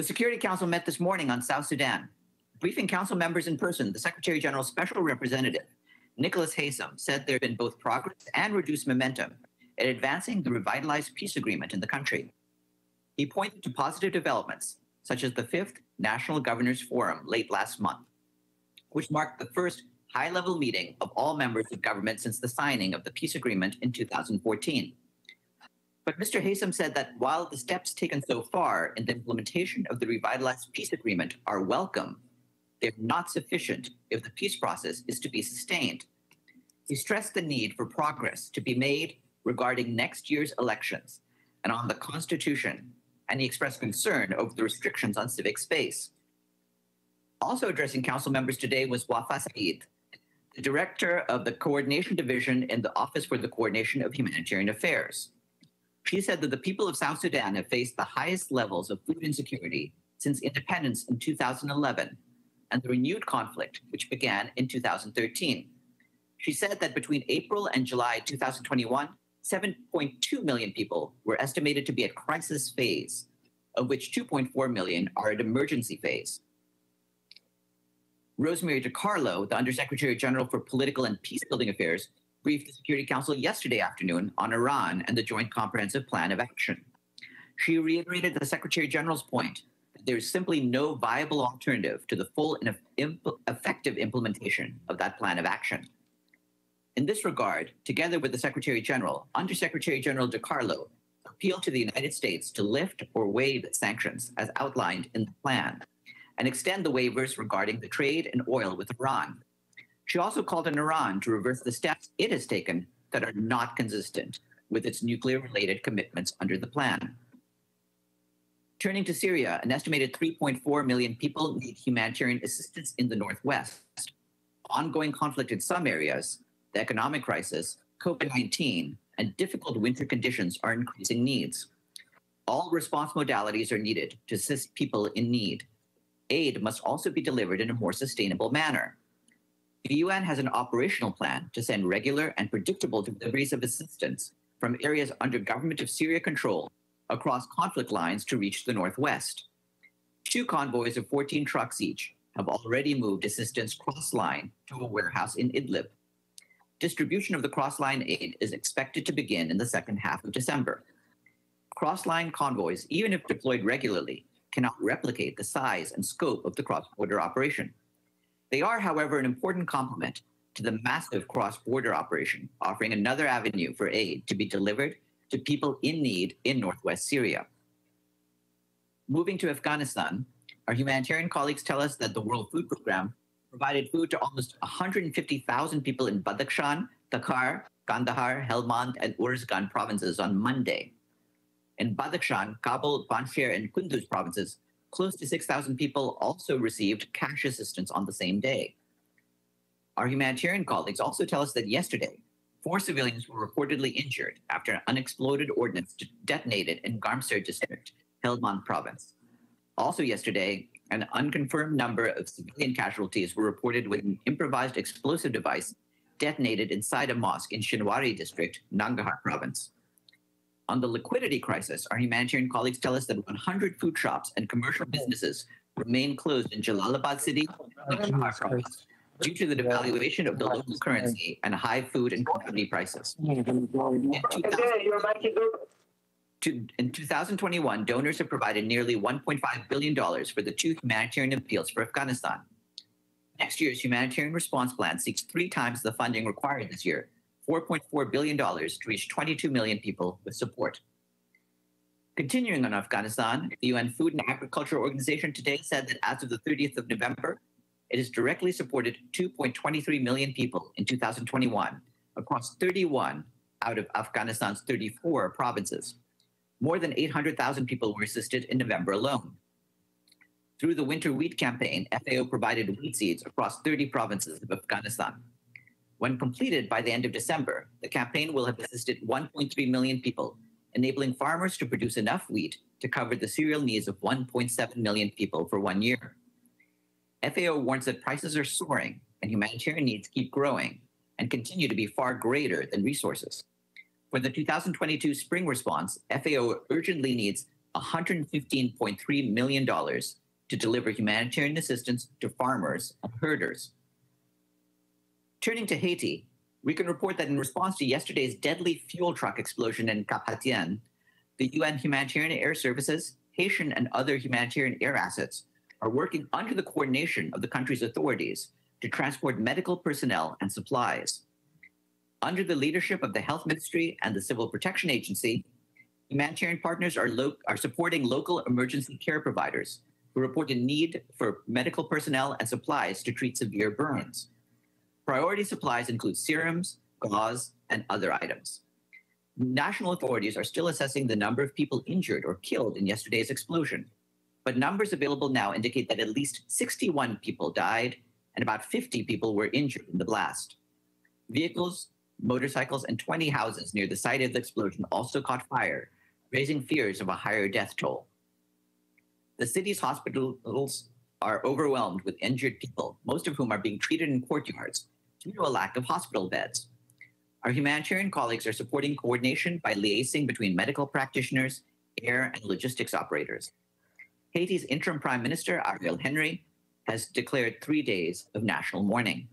The Security Council met this morning on South Sudan. Briefing council members in person, the Secretary General's special representative, Nicholas Haysom, said there had been both progress and reduced momentum in advancing the revitalized peace agreement in the country. He pointed to positive developments, such as the fifth National Governors Forum late last month, which marked the first high level meeting of all members of government since the signing of the peace agreement in 2014. But Mr. Haysom said that while the steps taken so far in the implementation of the revitalized peace agreement are welcome, they're not sufficient if the peace process is to be sustained. He stressed the need for progress to be made regarding next year's elections and on the Constitution, and he expressed concern over the restrictions on civic space. Also addressing council members today was Wafaa Saeed, the director of the Coordination Division in the Office for the Coordination of Humanitarian Affairs. She said that the people of South Sudan have faced the highest levels of food insecurity since independence in 2011 and the renewed conflict, which began in 2013. She said that between April and July 2021, 7.2 million people were estimated to be at crisis phase, of which 2.4 million are at emergency phase. Rosemary DiCarlo, the Undersecretary General for Political and Peacebuilding Affairs, briefed the Security Council yesterday afternoon on Iran and the Joint Comprehensive Plan of Action. She reiterated the Secretary General's point that there is simply no viable alternative to the full and effective implementation of that plan of action. In this regard, together with the Secretary General, Undersecretary General DiCarlo appealed to the United States to lift or waive sanctions as outlined in the plan and extend the waivers regarding the trade in oil with Iran. She also called on Iran to reverse the steps it has taken that are not consistent with its nuclear related commitments under the plan. Turning to Syria, an estimated 3.4 million people need humanitarian assistance in the northwest. Ongoing conflict in some areas the economic crisis, COVID 19, and difficult winter conditions are increasing needs. All response modalities are needed to assist people in need. Aid must also be delivered in a more sustainable manner. The UN has an operational plan to send regular and predictable deliveries of assistance from areas under government of Syria control across conflict lines to reach the northwest. Two convoys of 14 trucks each have already moved assistance cross line to a warehouse in Idlib distribution of the cross-line aid is expected to begin in the second half of December. Cross-line convoys, even if deployed regularly, cannot replicate the size and scope of the cross-border operation. They are, however, an important complement to the massive cross-border operation, offering another avenue for aid to be delivered to people in need in northwest Syria. Moving to Afghanistan, our humanitarian colleagues tell us that the World Food Programme provided food to almost 150,000 people in Badakhshan, Takhar, Kandahar, Helmand, and Uruzgan provinces on Monday. In Badakhshan, Kabul, Panjshir, and Kunduz provinces, close to 6,000 people also received cash assistance on the same day. Our humanitarian colleagues also tell us that yesterday, four civilians were reportedly injured after an unexploded ordnance detonated in Garmsir district, Helmand province. Also yesterday, an unconfirmed number of civilian casualties were reported with an improvised explosive device detonated inside a mosque in Shinwari district, Nangarhar province. On the liquidity crisis, our humanitarian colleagues tell us that 100 food shops and commercial businesses remain closed in Jalalabad city, due to the devaluation of the local currency and high food and commodity prices. In 2000, to, in 2021, donors have provided nearly $1.5 billion for the two humanitarian appeals for Afghanistan. Next year's humanitarian response plan seeks three times the funding required this year, $4.4 billion to reach 22 million people with support. Continuing on Afghanistan, the UN Food and Agriculture Organization today said that as of the 30th of November, it has directly supported 2.23 million people in 2021 across 31 out of Afghanistan's 34 provinces. More than 800,000 people were assisted in November alone. Through the winter wheat campaign, FAO provided wheat seeds across 30 provinces of Afghanistan. When completed by the end of December, the campaign will have assisted 1.3 million people, enabling farmers to produce enough wheat to cover the cereal needs of 1.7 million people for one year. FAO warns that prices are soaring and humanitarian needs keep growing and continue to be far greater than resources. For the 2022 spring response, FAO urgently needs $115.3 million to deliver humanitarian assistance to farmers and herders. Turning to Haiti, we can report that in response to yesterday's deadly fuel truck explosion in Cap Haitien, the UN Humanitarian Air Services, Haitian, and other humanitarian air assets are working under the coordination of the country's authorities to transport medical personnel and supplies. Under the leadership of the Health Ministry and the Civil Protection Agency, humanitarian partners are, lo- are supporting local emergency care providers who report a need for medical personnel and supplies to treat severe burns. Priority supplies include serums, gauze, and other items. National authorities are still assessing the number of people injured or killed in yesterday's explosion, but numbers available now indicate that at least 61 people died and about 50 people were injured in the blast. Vehicles, motorcycles, and 20 houses near the site of the explosion also caught fire, raising fears of a higher death toll. The city's hospitals are overwhelmed with injured people, most of whom are being treated in courtyards due to a lack of hospital beds. Our humanitarian colleagues are supporting coordination by liaising between medical practitioners, air, and logistics operators. Haiti's interim prime minister, Ariel Henry, has declared three days of national mourning.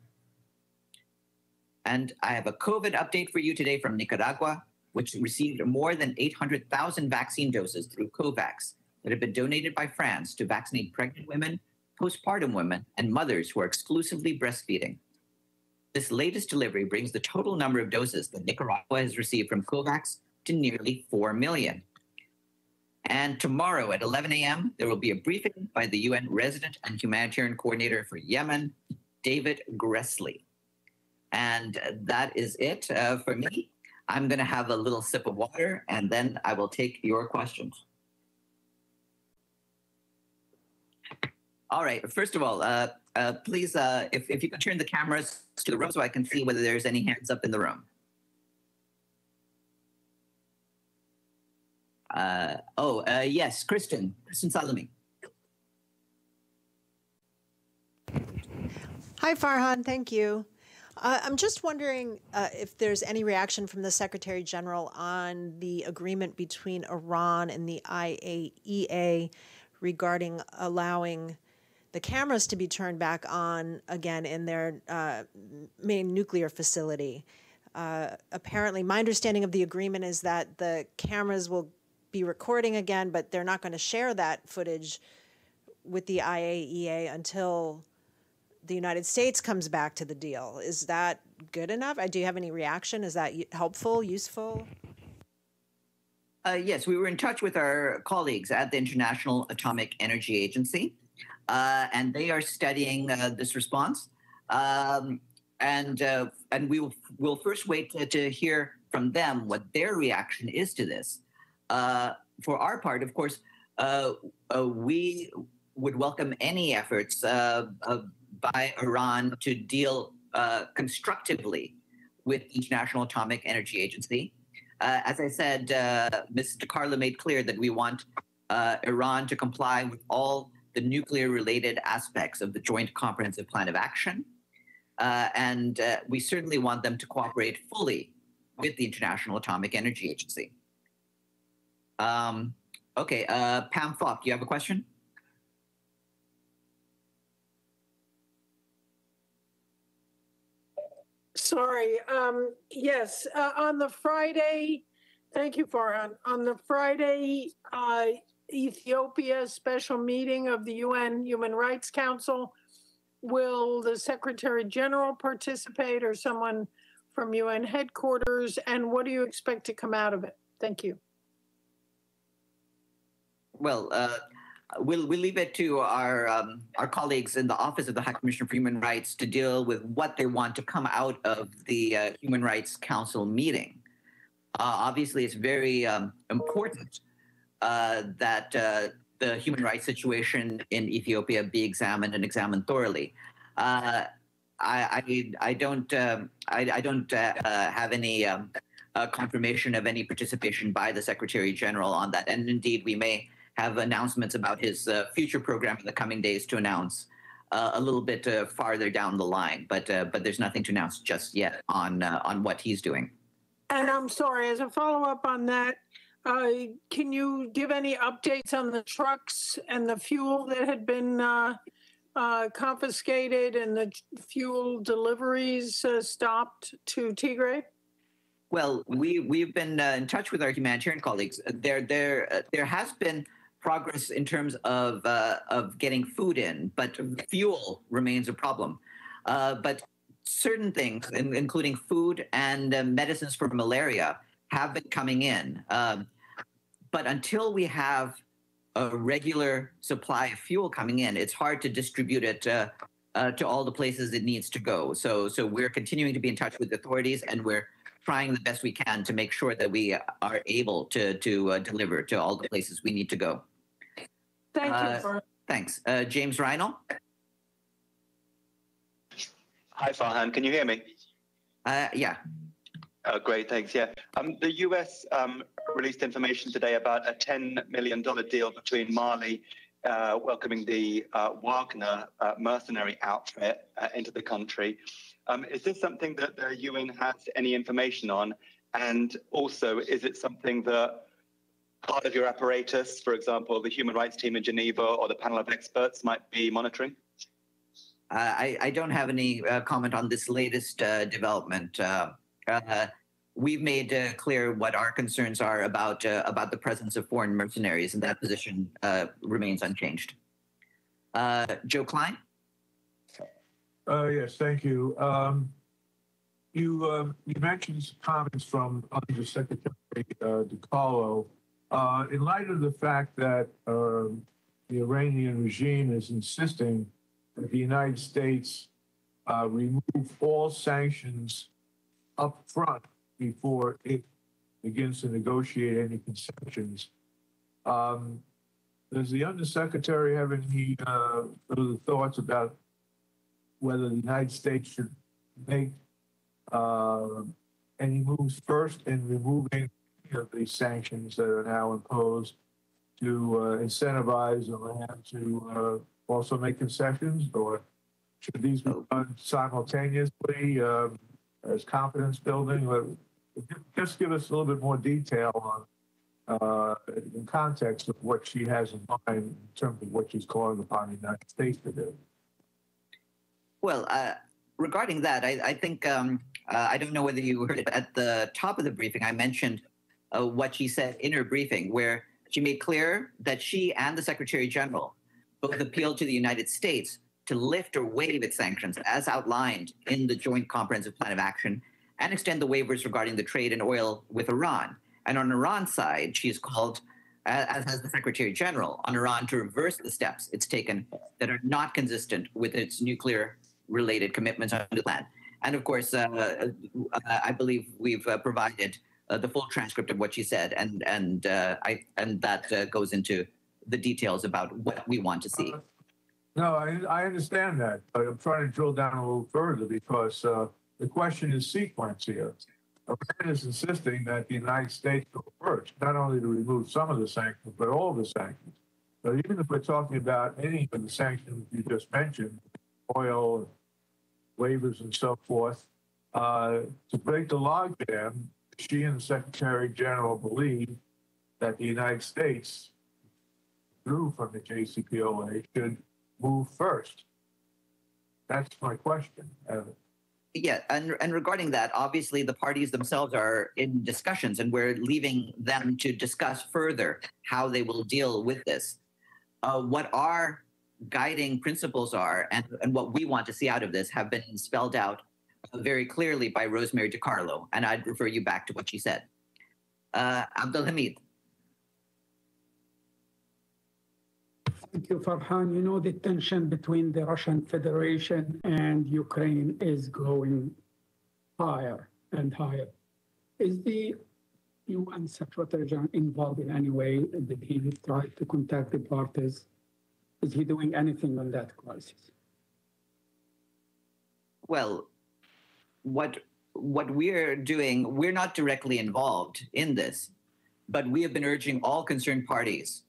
And I have a COVID update for you today from Nicaragua, which received more than 800,000 vaccine doses through COVAX that have been donated by France to vaccinate pregnant women, postpartum women, and mothers who are exclusively breastfeeding. This latest delivery brings the total number of doses that Nicaragua has received from COVAX to nearly 4 million. And tomorrow at 11 a.m., there will be a briefing by the UN Resident and Humanitarian Coordinator for Yemen, David Gressly. And that is it uh, for me. I'm going to have a little sip of water and then I will take your questions. All right. First of all, uh, uh, please, uh, if, if you can turn the cameras to the room so I can see whether there's any hands up in the room. Uh, oh, uh, yes, Kristen, Kristen Saloomey. Hi, Farhan. Thank you. Uh, I'm just wondering uh, if there's any reaction from the Secretary General on the agreement between Iran and the IAEA regarding allowing the cameras to be turned back on again in their uh, main nuclear facility. Uh, apparently, my understanding of the agreement is that the cameras will be recording again, but they're not going to share that footage with the IAEA until the United States comes back to the deal. Is that good enough? Uh, do you have any reaction? Is that helpful, useful? Uh, yes, we were in touch with our colleagues at the International Atomic Energy Agency, uh, and they are studying uh, this response. Um, and uh, and we will we'll first wait to, to, hear from them what their reaction is to this. Uh, for our part, of course, we would welcome any efforts by Iran to deal uh, constructively with the International Atomic Energy Agency. Uh, as I said, uh, Ms. DiCarlo made clear that we want uh, Iran to comply with all the nuclear related aspects of the Joint Comprehensive Plan of Action. Uh, and uh, we certainly want them to cooperate fully with the International Atomic Energy Agency. Um, okay, Pam Falk, you have a question? Sorry. Um, yes, uh, on the Friday, thank you, Farhan. On the Friday, uh, Ethiopia special meeting of the UN Human Rights Council, will the Secretary General participate or someone from UN headquarters? And what do you expect to come out of it? Thank you. Well, uh, we'll we'll leave it to our um, our colleagues in the Office of the High Commissioner for Human Rights to deal with what they want to come out of the uh, Human Rights Council meeting. Uh, obviously, it's very um, important that uh, the human rights situation in Ethiopia be examined and examined thoroughly. Uh, I, I, I don't um, I, I, don't uh, have any um, confirmation of any participation by the Secretary General on that, and indeed we may have announcements about his uh, future program in the coming days to announce uh, a little bit uh, farther down the line. But uh, but there's nothing to announce just yet on uh, on what he's doing. And I'm sorry, as a follow up on that, Uh, can you give any updates on the trucks and the fuel that had been uh, uh, confiscated and the fuel deliveries uh, stopped to Tigray? Well, we we've been uh, in touch with our humanitarian colleagues. There there uh, there has been progress in terms of uh, of getting food in, but fuel remains a problem. Uh, but certain things, in, including food and uh, medicines for malaria, have been coming in. Um, but until we have a regular supply of fuel coming in, it's hard to distribute it uh, uh, to all the places it needs to go. So, so we're continuing to be in touch with authorities, and we're trying the best we can to make sure that we are able to to uh, deliver to all the places we need to go. Thank Uh, you. For, Thanks, uh, James Reinl. Hi, Farhan. Can you hear me? Uh, yeah, Oh, great, thanks. Yeah. Um, the US um, released information today about a $10 million deal between Mali uh, welcoming the uh, Wagner uh, mercenary outfit uh, into the country. Um, is this something that the UN has any information on? And also, is it something that part of your apparatus, for example, the human rights team in Geneva or the panel of experts, might be monitoring? Uh, I, I don't have any uh, comment on this latest development. Uh, we've made uh, clear what our concerns are about uh, about the presence of foreign mercenaries, and that position uh, remains unchanged. Uh, Joe Klein. Uh, yes, thank you. Um, you, you mentioned some comments from Undersecretary uh, DiCarlo. In light of the fact that um, the Iranian regime is insisting that the United States remove all sanctions up front before it begins to negotiate any concessions, um, does the Undersecretary have any uh, thoughts about whether the United States should make uh, any moves first in removing you know, the sanctions that are now imposed to uh, incentivize Iran to uh, also make concessions, or should these be done simultaneously? Um, as confidence building? Or Just give us a little bit more detail on. Uh, in context of what she has in mind in terms of what she's calling upon the United States to do. Well, uh, regarding that, I, I think um, uh, I don't know whether you heard it at the top of the briefing. I mentioned uh, what she said in her briefing, where she made clear that she and the Secretary General both appealed to the United States to lift or waive its sanctions, as outlined in the Joint Comprehensive Plan of Action, and extend the waivers regarding the trade in oil with Iran. And on Iran's side, she has called, as has the Secretary General, on Iran to reverse the steps it's taken that are not consistent with its nuclear related commitments under the plan. And of course, uh, uh, I believe we've uh, provided uh, the full transcript of what she said, and and uh, I and that uh, goes into the details about what we want to see. No, I, I understand that, but I'm trying to drill down a little further because uh, the question is sequence here. Iran is insisting that the United States go first, not only to remove some of the sanctions, but all the sanctions. So even if we're talking about any of the sanctions you just mentioned, oil, waivers, and so forth, uh, to break the logjam, she and the Secretary General believe that the United States, through from the JCPOA, should move first. That's my question. Uh, Yeah, and and regarding that, obviously the parties themselves are in discussions, and we're leaving them to discuss further how they will deal with this. Uh, what our guiding principles are, and and what we want to see out of this, have been spelled out very clearly by Rosemary DiCarlo, and I'd refer you back to what she said. Uh, Abdul Thank you, Farhan. You know, the tension between the Russian Federation and Ukraine is growing higher and higher. Is the UN Secretary General involved in any way? Did he try to contact the parties? Is he doing anything on that crisis? Well, what what we're doing, we're not directly involved in this, but we have been urging all concerned parties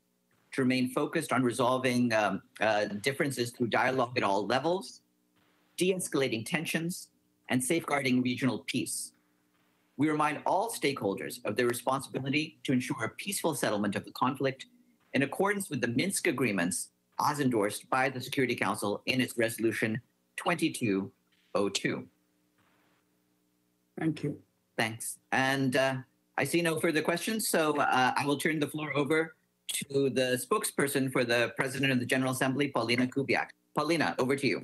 to remain focused on resolving um, uh, differences through dialogue at all levels, de-escalating tensions, and safeguarding regional peace. we remind all stakeholders of their responsibility to ensure a peaceful settlement of the conflict in accordance with the Minsk agreements as endorsed by the Security Council in its resolution 2202. Thank you. Thanks. And uh, I see no further questions, so uh, I will turn the floor over to the spokesperson for the President of the General Assembly, Paulina Kubiak. Paulina, over to you.